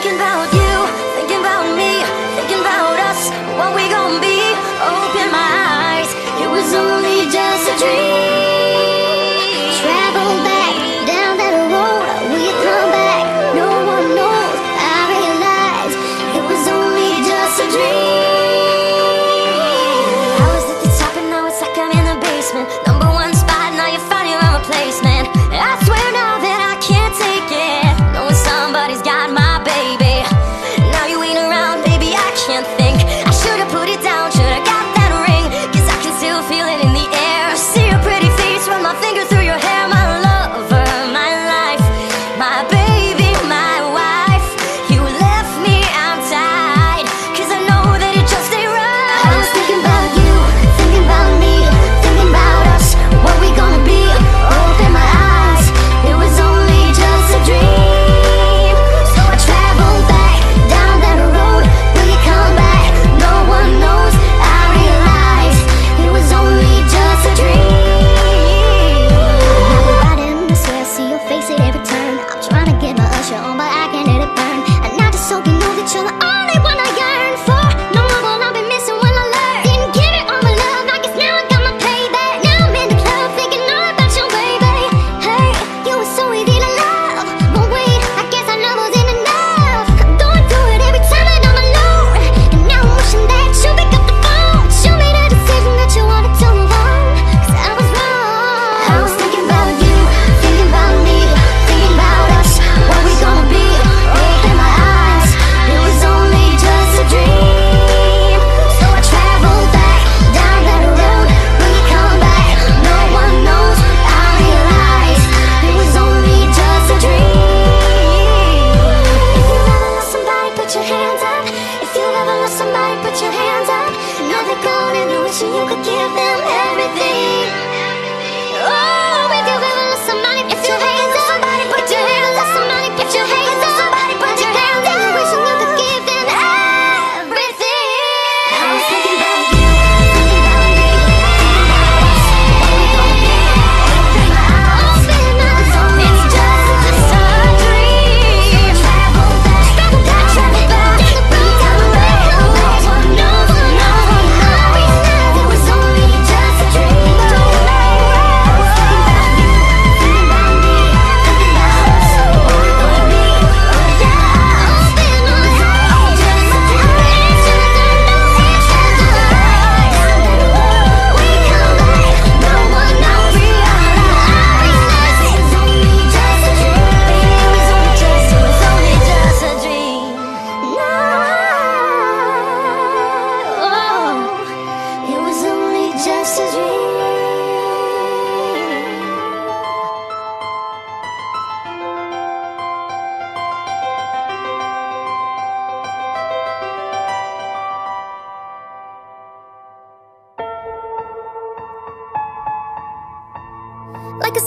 Thinking about you, thinking about me, thinking about us, what we gonna be. Open my eyes, it was only. wishing you could give them everything.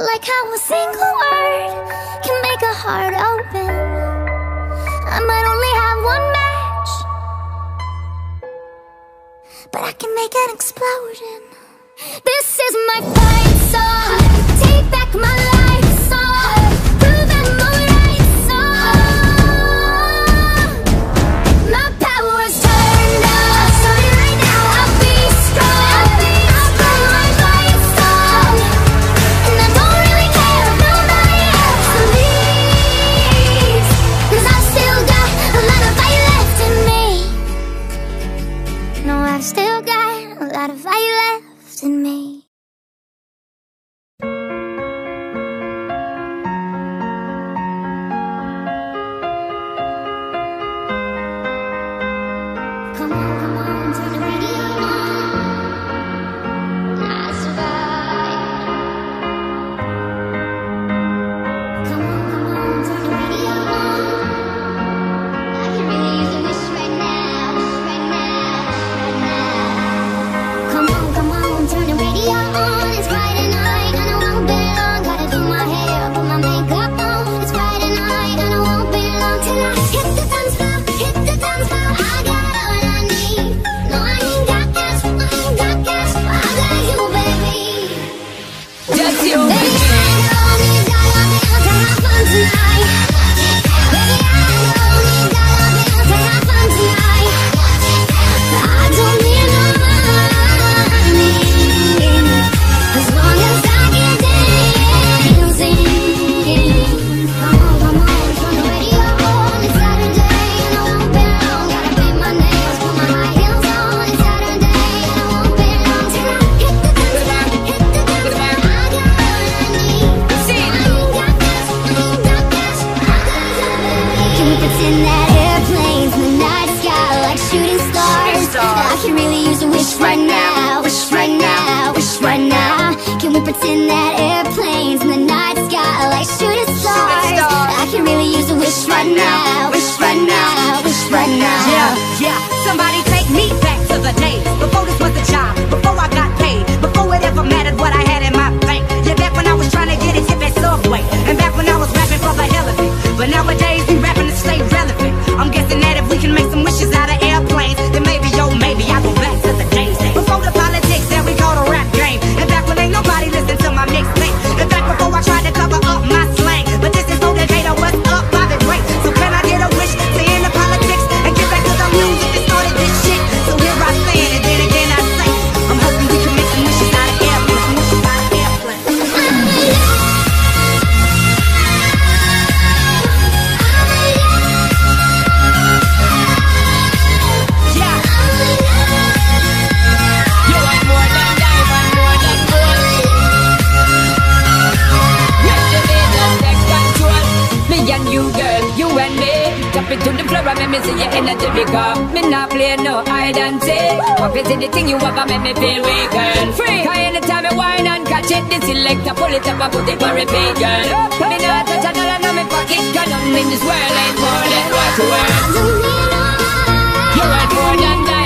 Like how a single word can make a heart open. I might only have one match But I can make an explosion. This is my fight song. Take back my life I still got a lot of fire left in me. Can we pretend that airplanes in the night sky Like shooting stars, shooting stars. I can really use a wish right now Wish right now, wish right now. Yeah, yeah. Somebody take me back to the days Before this was a job Before I me see your energy big up. Me not play no hide and seek. What is the thing you ever make me feel weak and free? Cause anytime I whine and catch it, this electric pull it up and put it for repeat, girl. Me not touch a dollar in my pocket, cause nothing in this world ain't more than what you earn. You earn more than that.